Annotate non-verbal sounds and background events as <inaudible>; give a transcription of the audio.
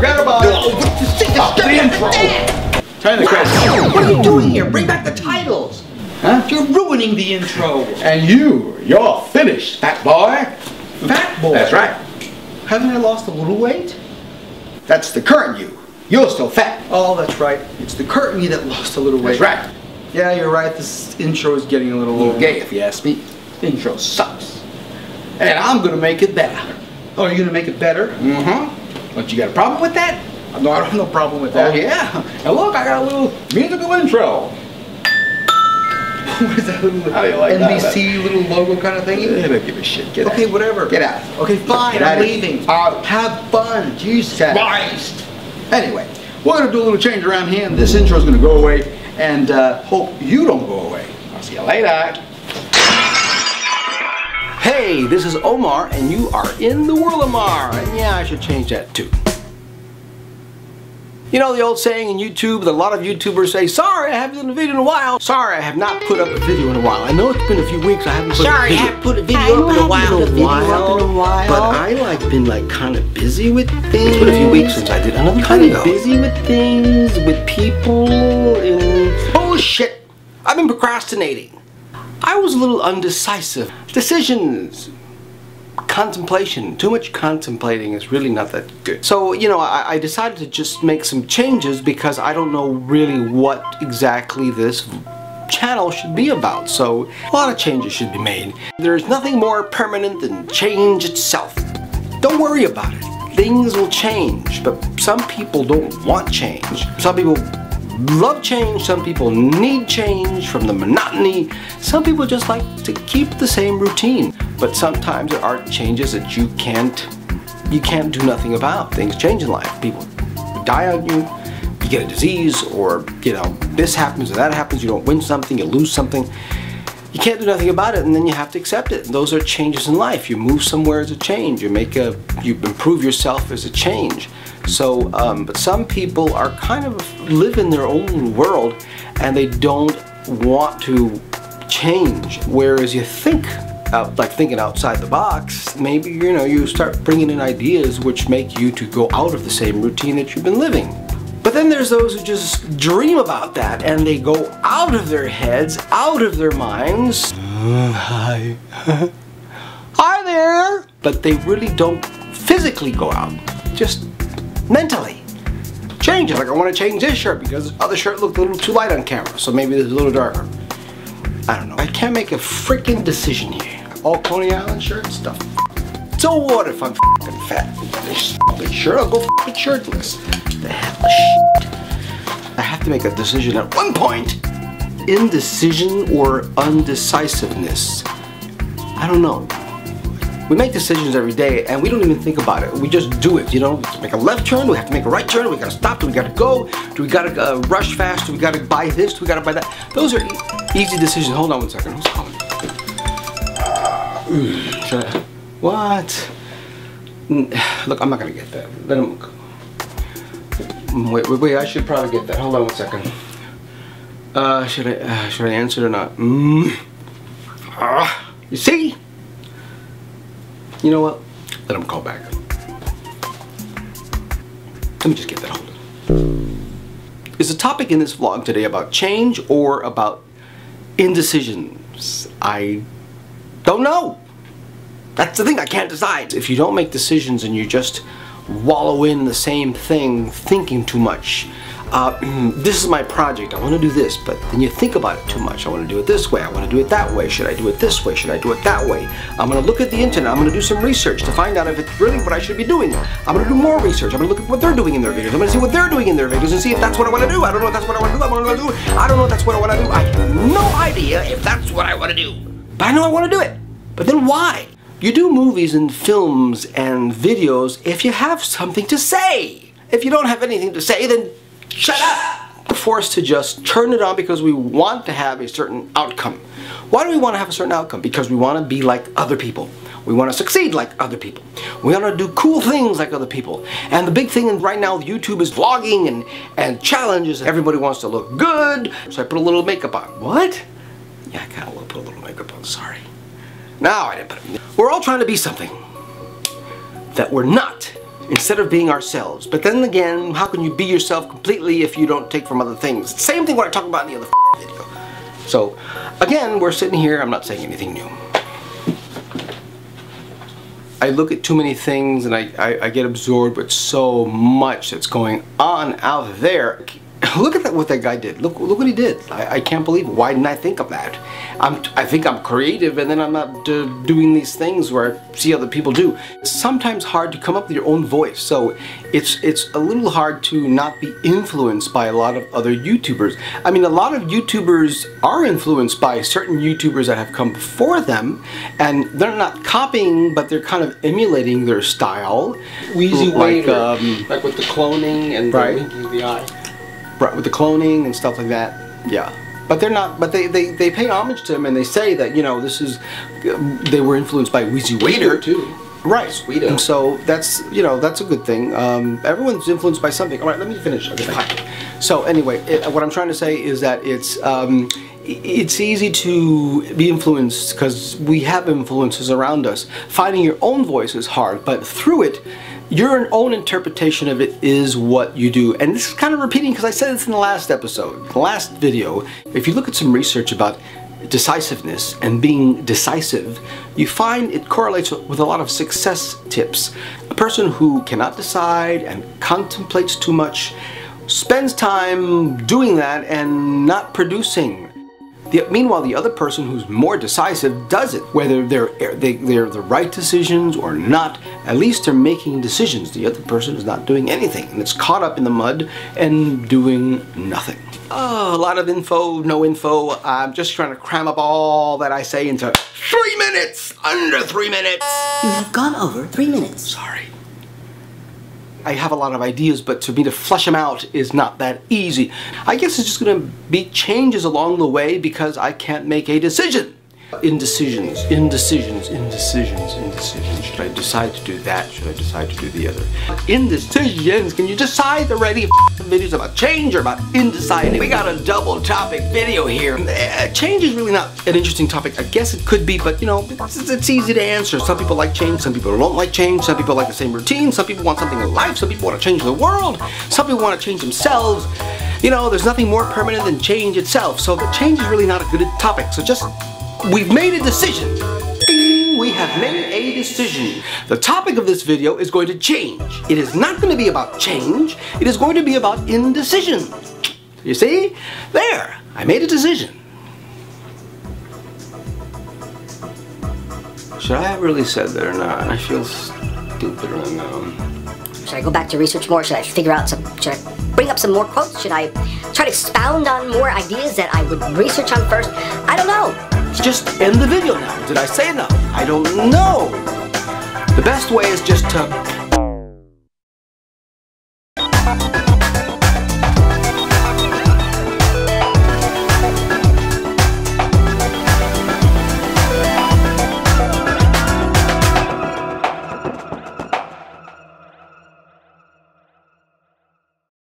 Forget about it. Stop the intro. Turn the credits. What are you doing here? Bring back the titles. Huh? You're ruining the intro. And you, you're finished, fat boy. Fat boy. That's right. Haven't I lost a little weight? That's the current you. You're still fat. Oh, that's right. It's the current me that lost a little weight. That's right. Yeah, you're right. This intro is getting a little A little gay if you ask me. The intro sucks. And I'm gonna make it better. Oh, you're gonna make it better? Mm-hmm. Don't you got a problem with that? No, I don't have no problem with Oh that. yeah. And look, I got a little musical intro. <laughs> what is that little How do you like that? NBC little logo kind of thing? I don't give a shit. Get Okay, out. whatever. Get out. Okay, fine. Get I'm leaving. Out. Have fun. Jesus Christ. Anyway, we're gonna do a little change around here, and this intro's gonna go away, and uh, hope you don't go away. I'll see you later. Hey, this is Omar, and you are in the world of Mar. And yeah, I should change that too. You know the old saying in YouTube that a lot of YouTubers say, Sorry, I haven't done a video in a while. Sorry, I have not put up a video in a while. I know it's been a few weeks, I haven't put Sorry, up a I video. haven't put a video I up in a I while. haven't put a video up in a while. But I like been like kind of busy with things. It's been a few weeks since I did another kind of busy with things, with people, and shit! I've been procrastinating. I was a little undecisive. Decisions, contemplation. Too much contemplating is really not that good. So, you know, I, I decided to just make some changes because I don't know really what exactly this channel should be about. So, a lot of changes should be made. There's nothing more permanent than change itself. Don't worry about it. Things will change, but some people don't want change. Some people love change, some people need change from the monotony, some people just like to keep the same routine. But sometimes there are changes that you can't you can't do nothing about. Things change in life. People die on you, you get a disease, or you know, this happens or that happens, you don't win something, you lose something. You can't do nothing about it and then you have to accept it. Those are changes in life. You move somewhere as a change. You make a you improve yourself as a change. So, um, but some people are kind of live in their own world and they don't want to change. Whereas you think, out, like thinking outside the box, maybe you know you start bringing in ideas which make you to go out of the same routine that you've been living. But then there's those who just dream about that and they go out of their heads, out of their minds. <laughs> hi. <laughs> Hi there. But they really don't physically go out, just mentally. Change it. Like I want to change this shirt because this other shirt looked a little too light on camera, so maybe this is a little darker. I don't know. I can't make a freaking decision here. All Coney Island shirts, stuff. So what if I'm fucking fat? This fucking shirt, I'll go fucking shirtless. The hell shit. I have to make a decision at one point. Indecision or undecisiveness. I don't know. We make decisions every day and we don't even think about it. We just do it, you know? We have to make a left turn, we have to make a right turn, we gotta stop, do we gotta go, do we gotta uh, rush fast, do we gotta buy this, do we gotta buy that? Those are e- easy decisions. Hold on one second, who's calling? <sighs> I? What? Mm, <sighs> Look, I'm not gonna get that. Let him. Mm, Wait, wait, wait. I should probably get that. Hold on one second. Uh, should I? Uh, should I answer it or not? Mm. Ah, you see? You know what? Let him call back. Let me just get that hold of. Is the topic in this vlog today about change or about indecisions? I don't know. That's the thing, I can't decide. If you don't make decisions and you just wallow in the same thing, thinking too much, uh, <clears throat> this is my project, I want to do this, but then you think about it too much. I want to do it this way, I want to do it that way. Should I do it this way? Should I do it that way? I'm going to look at the internet, I'm going to do some research to find out if it's really what I should be doing. I'm going to do more research, I'm going to look at what they're doing in their videos. I'm going to see what they're doing in their videos and see if that's what I want to do. I don't know if that's what I want to do, I want to do. I don't know if that's what I want to do. I have no idea if that's what I want to do. But I know I want to do it. But then why? You do movies and films and videos if you have something to say. If you don't have anything to say, then shut up. Forced to just turn it on because we want to have a certain outcome. Why do we want to have a certain outcome? Because we want to be like other people. We want to succeed like other people. We want to do cool things like other people. And the big thing right now, with YouTube is vlogging and, and challenges. Everybody wants to look good. So I put a little makeup on. What? Yeah, I kind of put a little makeup on, sorry. No, I didn't put it. We're all trying to be something that we're not. Instead of being ourselves. But then again, how can you be yourself completely if you don't take from other things? Same thing what I talk about in the other video. So, again, we're sitting here, I'm not saying anything new. I look at too many things and I, I, I, get absorbed with so much that's going on out there. <laughs> Look at that, what that guy did. Look, look what he did. I, I can't believe it. Why didn't I think of that? I'm, I think I'm creative and then I'm not uh, doing these things where I see other people do. It's sometimes hard to come up with your own voice. So it's, it's a little hard to not be influenced by a lot of other YouTubers. I mean, a lot of YouTubers are influenced by certain YouTubers that have come before them and they're not copying, but they're kind of emulating their style. Wheezy like, um, like with the cloning and right. the winking the eye with the cloning and stuff like that. Yeah. But they're not, but they, they, they pay homage to him and they say that, you know, this is, they were influenced by Wheezy Waiter. too. Right. Sweeto. And so that's, you know, that's a good thing. Um, everyone's influenced by something. All right, let me finish. Okay, so anyway, it, what I'm trying to say is that it's, um, it's easy to be influenced because we have influences around us. Finding your own voice is hard, but through it, your own interpretation of it is what you do. And this is kind of repeating because I said this in the last episode, the last video. If you look at some research about decisiveness and being decisive, you find it correlates with a lot of success tips. A person who cannot decide and contemplates too much spends time doing that and not producing the, meanwhile, the other person who's more decisive does it. Whether they're, they, they're the right decisions or not, at least they're making decisions. The other person is not doing anything and it's caught up in the mud and doing nothing. Oh, a lot of info, no info. I'm just trying to cram up all that I say into three minutes, under three minutes. You have gone over three minutes. Sorry. I have a lot of ideas, but to me to flesh them out is not that easy. I guess it's just going to be changes along the way because I can't make a decision. Indecisions, indecisions, indecisions, indecisions. Should I decide to do that? Should I decide to do the other? Indecisions. Can you decide already? Videos about change or about indeciding. We got a double topic video here. Uh, change is really not an interesting topic. I guess it could be, but you know, it's, it's easy to answer. Some people like change, some people don't like change, some people like the same routine, some people want something in life, some people want to change the world, some people want to change themselves. You know, there's nothing more permanent than change itself. So the change is really not a good topic. So just We've made a decision. We have made a decision. The topic of this video is going to change. It is not going to be about change. It is going to be about indecision. You see? There. I made a decision. Should I have really said that or not? I feel stupid right now. Should I go back to research more? Should I figure out some, should I bring up some more quotes? Should I try to expound on more ideas that I would research on first? I don't know. Just end the video now. Did I say enough? I don't know. The best way is just to